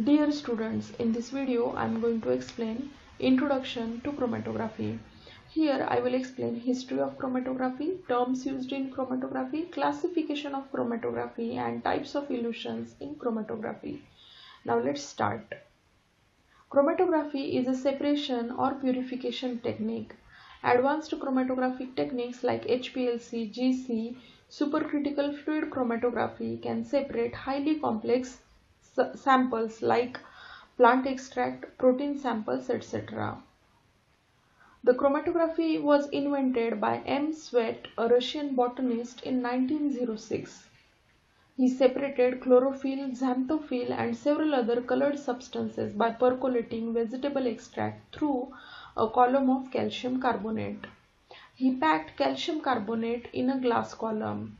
Dear students, in this video I am going to explain Introduction to Chromatography. Here I will explain history of chromatography, terms used in chromatography, classification of chromatography and types of elutions in chromatography. Now let's start. Chromatography is a separation or purification technique. Advanced chromatographic techniques like HPLC, GC, supercritical fluid chromatography can separate highly complex samples like plant extract, protein samples, etc. The chromatography was invented by M. Tsvet, a Russian botanist in 1906. He separated chlorophyll, xanthophyll and several other colored substances by percolating vegetable extract through a column of calcium carbonate. He packed calcium carbonate in a glass column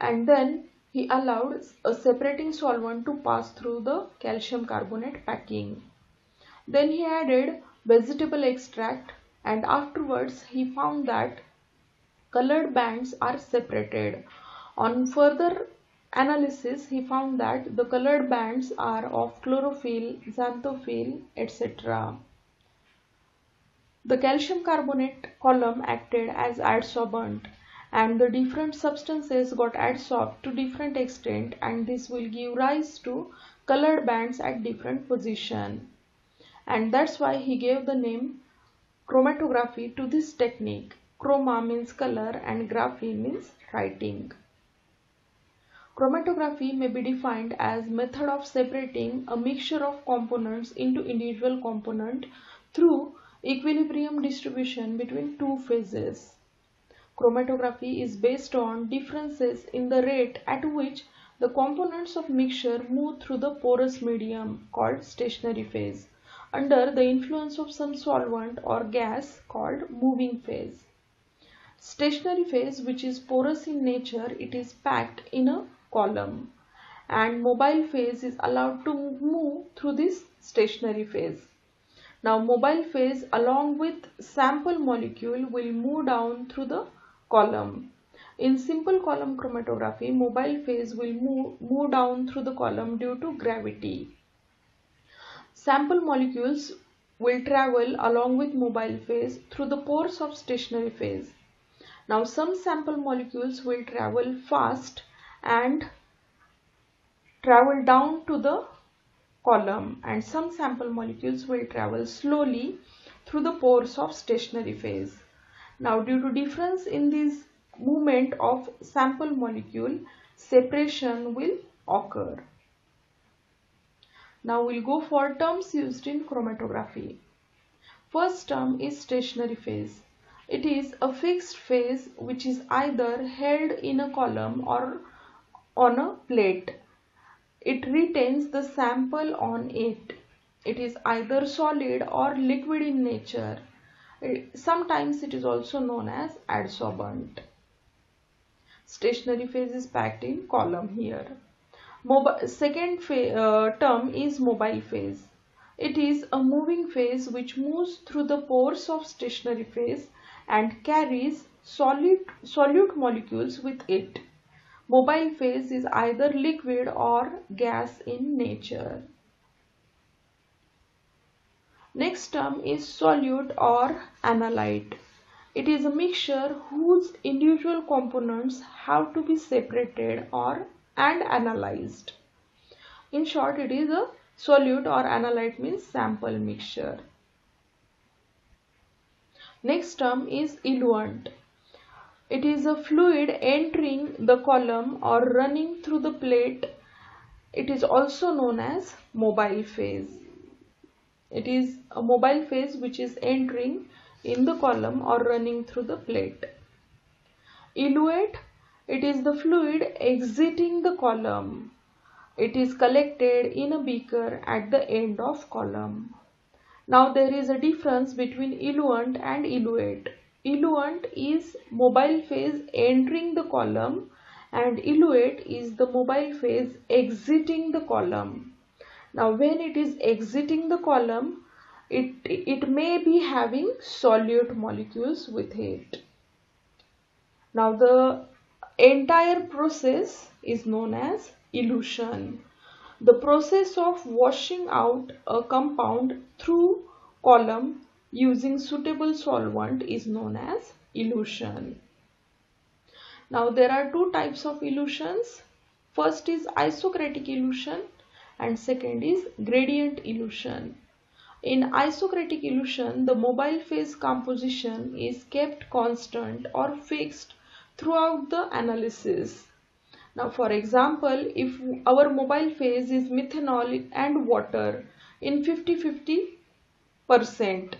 and then he allowed a separating solvent to pass through the calcium carbonate packing. Then he added vegetable extract and afterwards he found that colored bands are separated. On further analysis he found that the colored bands are of chlorophyll, xanthophyll, etc. The calcium carbonate column acted as adsorbent and the different substances got adsorbed to different extent and this will give rise to colored bands at different position. And that's why he gave the name chromatography to this technique. Chroma means color and graphy means writing. Chromatography may be defined as method of separating a mixture of components into individual component through equilibrium distribution between two phases Chromatography is based on differences in the rate at which the components of mixture move through the porous medium called stationary phase under the influence of some solvent or gas called moving phase. Stationary phase which is porous in nature it is packed in a column and mobile phase is allowed to move through this stationary phase. Now mobile phase along with sample molecule will move down through the column. In simple column chromatography, mobile phase will move, move down through the column due to gravity. Sample molecules will travel along with mobile phase through the pores of stationary phase. Now some sample molecules will travel fast and travel down to the column and some sample molecules will travel slowly through the pores of stationary phase. Now due to difference in this movement of sample molecule, separation will occur. Now we'll go for terms used in chromatography. First term is stationary phase. It is a fixed phase which is either held in a column or on a plate. It retains the sample on it. It is either solid or liquid in nature. Sometimes it is also known as adsorbent. Stationary phase is packed in column here. Mobile, second uh, term is mobile phase. It is a moving phase which moves through the pores of stationary phase and carries solid solute molecules with it. Mobile phase is either liquid or gas in nature. Next term is solute or analyte. It is a mixture whose individual components have to be separated or and analyzed. In short, it is a solute or analyte means sample mixture. Next term is eluent. It is a fluid entering the column or running through the plate. It is also known as mobile phase. It is a mobile phase which is entering in the column or running through the plate. Eluate, it is the fluid exiting the column. It is collected in a beaker at the end of column. Now there is a difference between eluent and eluate. Eluent is mobile phase entering the column and eluate is the mobile phase exiting the column. Now when it is exiting the column, it, it may be having solute molecules with it. Now the entire process is known as elution. The process of washing out a compound through column using suitable solvent is known as elution. Now there are two types of elutions. First is isocratic elution and second is gradient elution. In isocratic elution, the mobile phase composition is kept constant or fixed throughout the analysis. Now for example, if our mobile phase is methanol and water in 50-50 percent.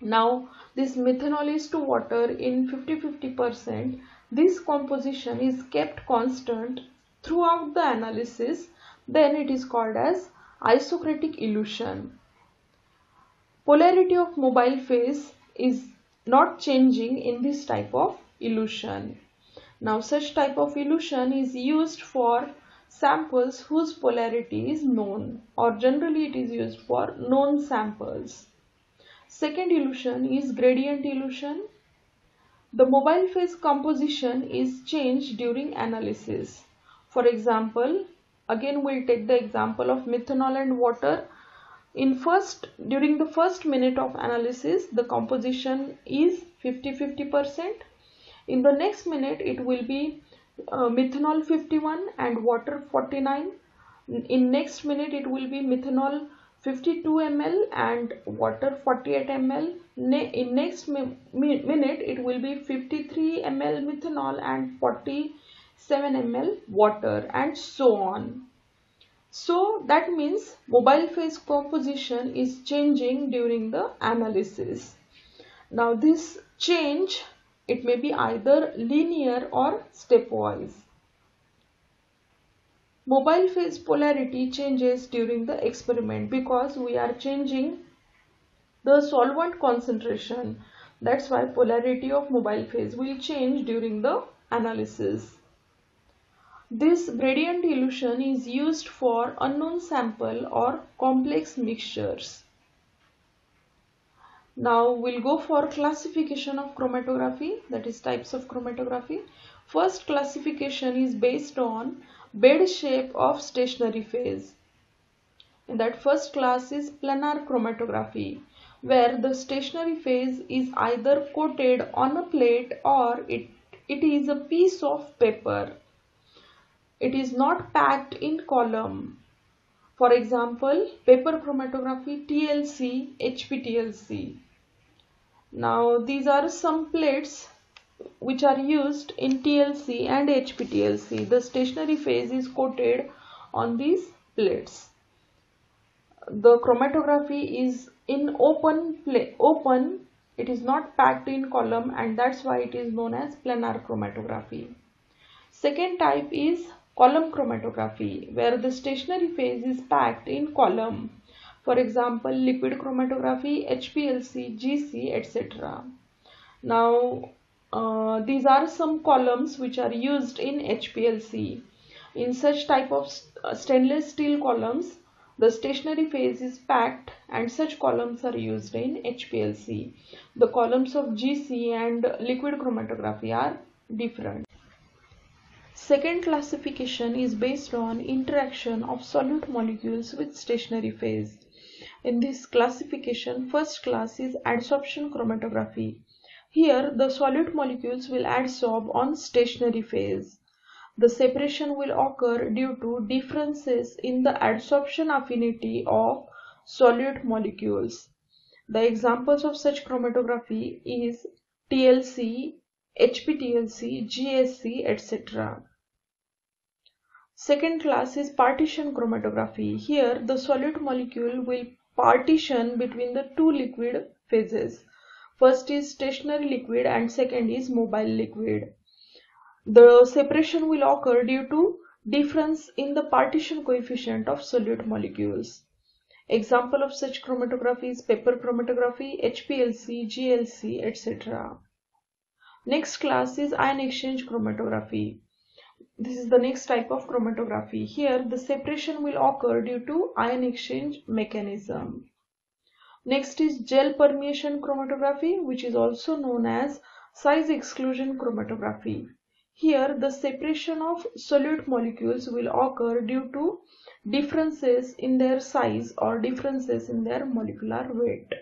Now this methanol is to water in 50-50 percent. This composition is kept constant throughout the analysis. Then it is called as isocratic elution. polarity of mobile phase is not changing in this type of elution. Now such type of elution is used for samples whose polarity is known or generally it is used for known samples. Second elution is gradient elution. The mobile phase composition is changed during analysis. For example, again we'll take the example of methanol and water. In first during the first minute of analysis the composition is 50-50 percent. In the next minute it will be uh, methanol 51 and water 49 in next minute it will be methanol 52 ml and water 48 ml ne in next mi minute it will be 53 ml methanol and 47 ml water and so on so that means mobile phase composition is changing during the analysis. Now this change, it may be either linear or stepwise. Mobile phase polarity changes during the experiment because we are changing the solvent concentration. That's why polarity of mobile phase will change during the analysis. This gradient elution is used for unknown sample or complex mixtures. Now we'll go for classification of chromatography that is types of chromatography. First classification is based on bed shape of stationary phase. In that first class is planar chromatography where the stationary phase is either coated on a plate or it, it is a piece of paper it is not packed in column. For example, paper chromatography TLC, HPTLC. Now these are some plates which are used in TLC and HPTLC. The stationary phase is coated on these plates. The chromatography is in open open it is not packed in column and that's why it is known as planar chromatography. Second type is column chromatography where the stationary phase is packed in column. For example, liquid chromatography, HPLC, GC, etc. Now, uh, these are some columns which are used in HPLC. In such type of uh, stainless steel columns, the stationary phase is packed and such columns are used in HPLC. The columns of GC and liquid chromatography are different. Second classification is based on interaction of solute molecules with stationary phase. In this classification, first class is adsorption chromatography. Here, the solute molecules will adsorb on stationary phase. The separation will occur due to differences in the adsorption affinity of solute molecules. The examples of such chromatography is TLC, HPTLC, GSC, etc. Second class is partition chromatography. Here the solute molecule will partition between the two liquid phases. First is stationary liquid and second is mobile liquid. The separation will occur due to difference in the partition coefficient of solute molecules. Example of such chromatography is paper chromatography, HPLC, GLC, etc. Next class is ion exchange chromatography. This is the next type of chromatography. Here the separation will occur due to ion exchange mechanism. Next is gel permeation chromatography which is also known as size exclusion chromatography. Here the separation of solute molecules will occur due to differences in their size or differences in their molecular weight.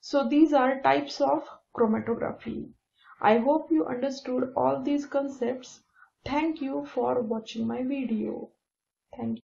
So these are types of chromatography. I hope you understood all these concepts. Thank you for watching my video. Thank you.